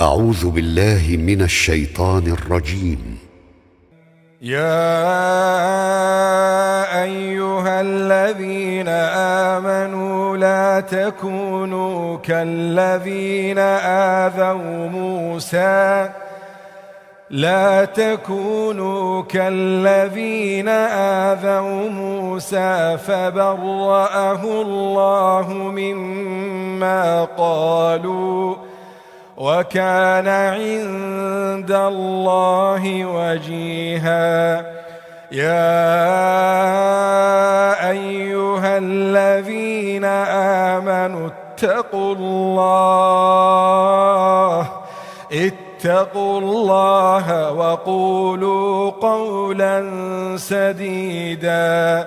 أعوذ بالله من الشيطان الرجيم. يا أيها الذين آمنوا لا تكونوا كالذين آذوا موسى. لا تكونوا كالذين آذوا موسى فبرأه الله مما قالوا. وكان عند الله وجيها. يا أيها الذين آمنوا اتقوا الله اتقوا الله وقولوا قولا سديدا.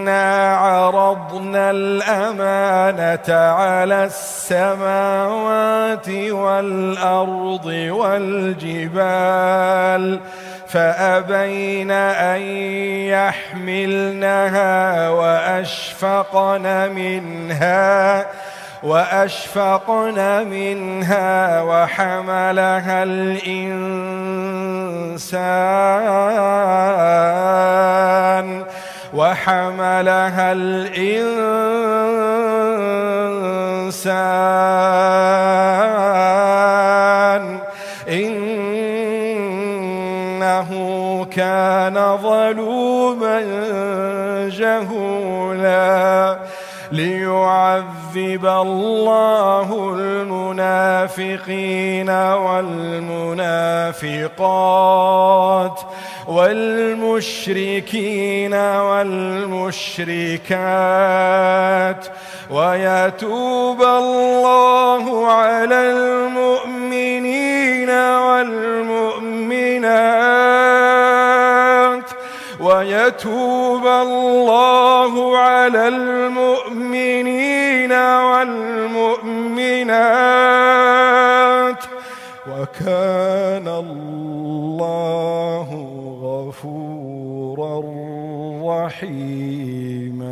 إنا عرضنا الأمانة على السماوات والأرض والجبال فأبين أن يحملنها وأشفقن منها وأشفقن منها وحملها الإنسان. وحملها الإنسان. إنه كان ظلوما جهولا. ليعذب الله المنافقين والمنافقات والمشركين والمشركات ويتوب الله على المؤمنين والمؤمنات ويتوب الله على المؤمنين وكان الله غفورا رحيما.